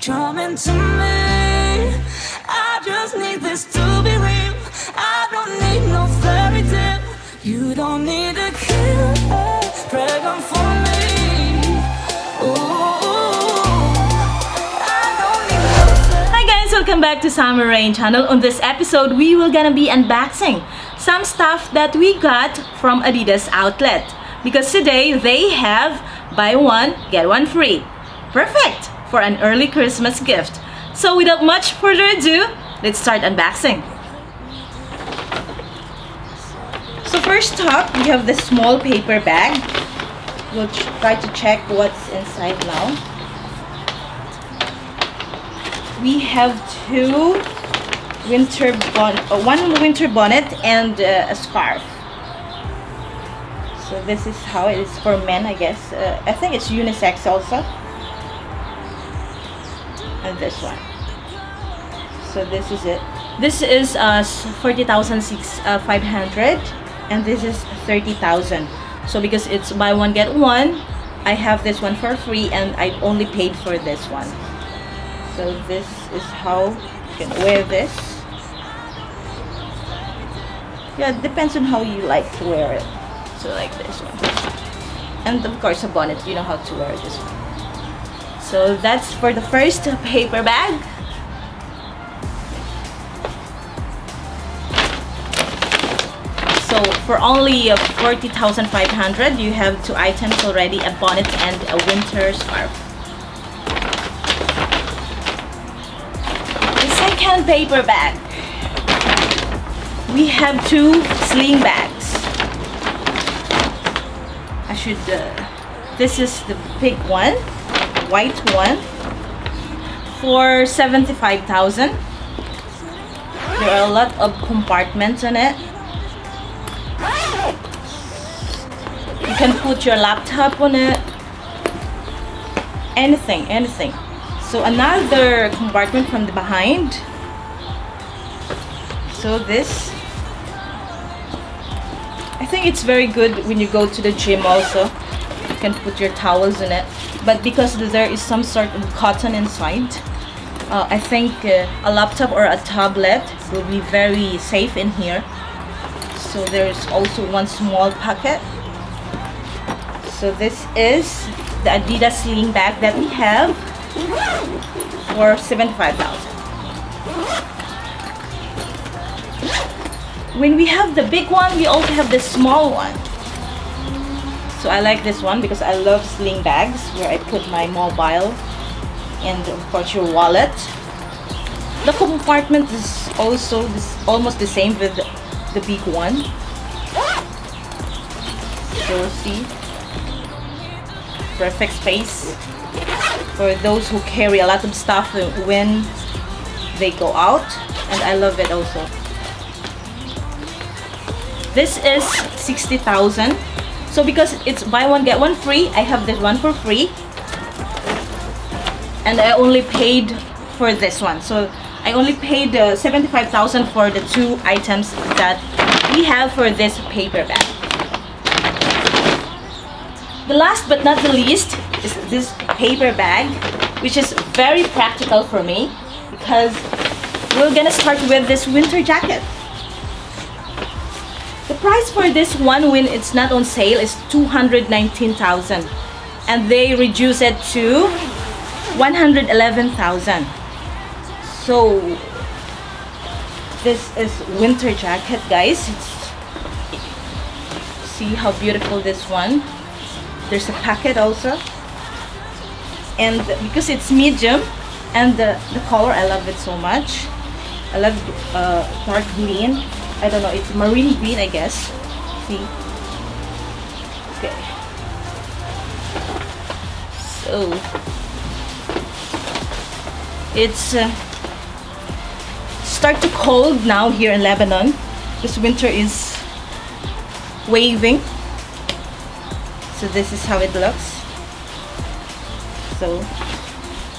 Charming to me. I just need this to be real. I don't need no fairy tale. You don't need a dragon for me. Hi guys, welcome back to Summer Rain channel. On this episode, we will gonna be unboxing some stuff that we got from Adidas outlet. Because today, they have buy one, get one free. Perfect for an early Christmas gift. So without much further ado, let's start unboxing. So first up, we have this small paper bag. We'll try to check what's inside now. we have two winter bon uh, one winter bonnet and uh, a scarf so this is how it is for men I guess uh, I think it's unisex also and this one. So this is it. This is uh 40,500 and this is 30,000 so because it's buy one get one I have this one for free and I only paid for this one. So this is how you can wear this. Yeah it depends on how you like to wear it. So like this one. And of course a bonnet. You know how to wear this one so that's for the first paper bag so for only uh, 40,500 you have two items already a bonnet and a winter scarf The second paper bag. We have two sling bags. I should. Uh, this is the big one, white one, for seventy-five thousand. There are a lot of compartments on it. You can put your laptop on it. Anything, anything. So another compartment from the behind. So this, I think it's very good when you go to the gym also. You can put your towels in it. But because there is some sort of cotton inside, uh, I think uh, a laptop or a tablet will be very safe in here. So there's also one small pocket. So this is the Adidas sling bag that we have for 75,000. When we have the big one, we also have the small one. So I like this one because I love sling bags where I put my mobile and of course your wallet. The compartment is also this, almost the same with the, big one. So see, perfect space for those who carry a lot of stuff when they go out and I love it also this is 60,000 so because it's buy one get one free I have this one for free. And I only paid for this one. So I only paid uh, 75,000 for the two items that we have for this paper bag. The last but not the least is this paper bag, which is very practical for me because we're gonna start with this winter jacket. The price for this one when it's not on sale is 219,000 and they reduce it to 111,000. So this is winter jacket guys. It's, see how beautiful this one. There's a packet also. And because it's medium and the, the color I love it so much. I love uh, dark green I don't know it's marine green I guess. See? Okay. So it's uh, start to cold now here in Lebanon. This winter is waving. So this is how it looks. So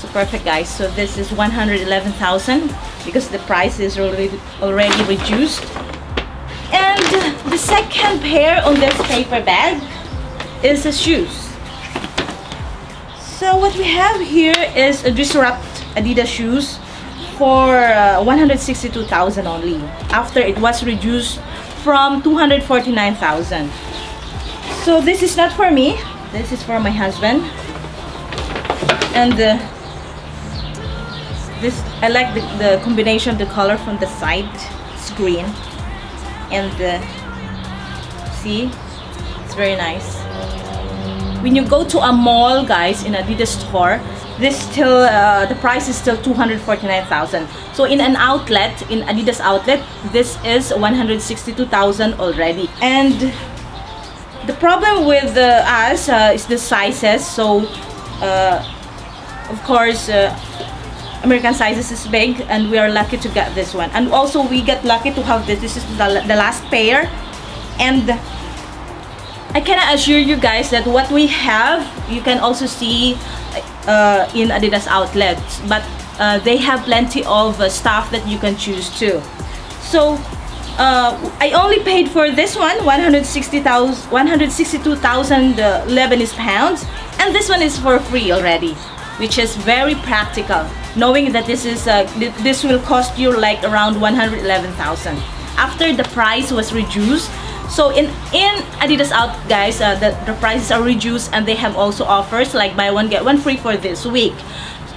so perfect guys. So this is 111,000 because the price is already already reduced and the second pair on this paper bag is the shoes. So what we have here is a Deerupt Adidas shoes for uh, 162,000 only after it was reduced from 249,000 so this is not for me. This is for my husband. And uh, this I like the, the combination of the color from the side. It's green and uh, see it's very nice. When you go to a mall guys in Adidas store this still uh, the price is still 249,000 so in an outlet in Adidas outlet this is 162,000 already. And the problem with uh, us uh, is the sizes. So uh, of course uh, American sizes is big and we are lucky to get this one. And also we get lucky to have this. This is the, the last pair. And I can assure you guys that what we have you can also see uh, in Adidas outlets. But uh, they have plenty of uh, stuff that you can choose too. So uh, I only paid for this one 160,000 162,000 uh, Lebanese pounds. And this one is for free already which is very practical knowing that this is uh, this will cost you like around 111,000 after the price was reduced so in in Adidas out guys uh, the, the prices are reduced and they have also offers like buy one get one free for this week.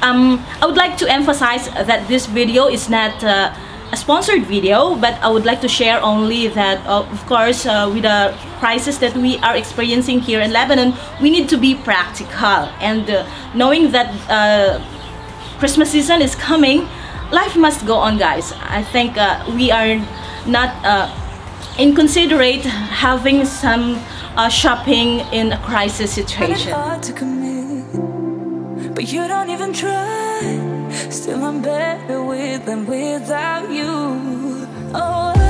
Um, I would like to emphasize that this video is not uh, a sponsored video but I would like to share only that uh, of course uh, with the prices that we are experiencing here in Lebanon we need to be practical. And uh, knowing that uh, Christmas season is coming. Life must go on guys. I think uh, we are not uh, inconsiderate having some shopping in a crisis situation. but you don't even try. Still I'm better with than without you. Oh,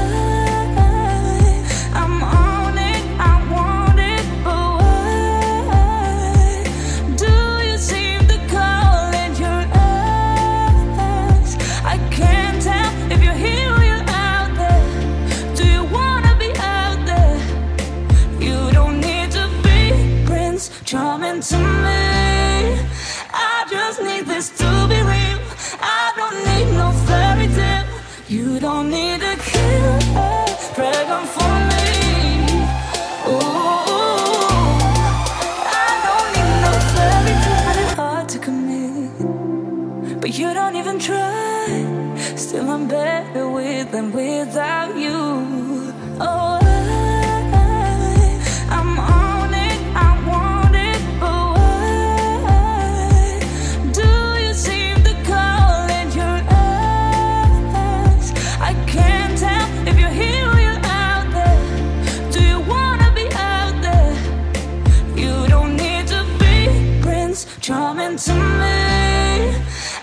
charming to me.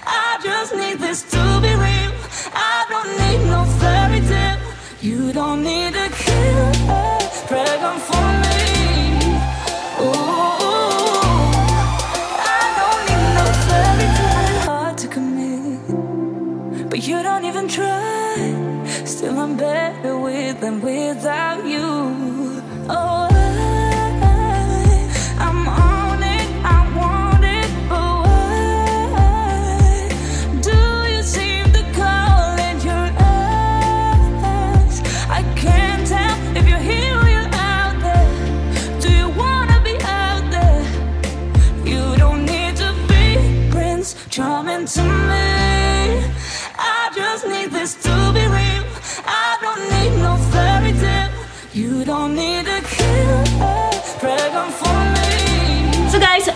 I just need this to be real. I don't need no fairy tale. You don't need a killer dragon for me. Ooh, I don't need no fairy tale. Hard to commit, but you don't even try. Still, I'm better with than without you. Oh.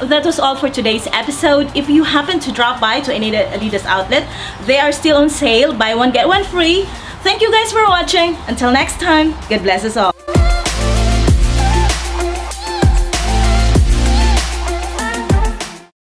That was all for today's episode. If you happen to drop by to any Adidas outlet, they are still on sale. Buy one, get one free. Thank you guys for watching. Until next time, God bless us all.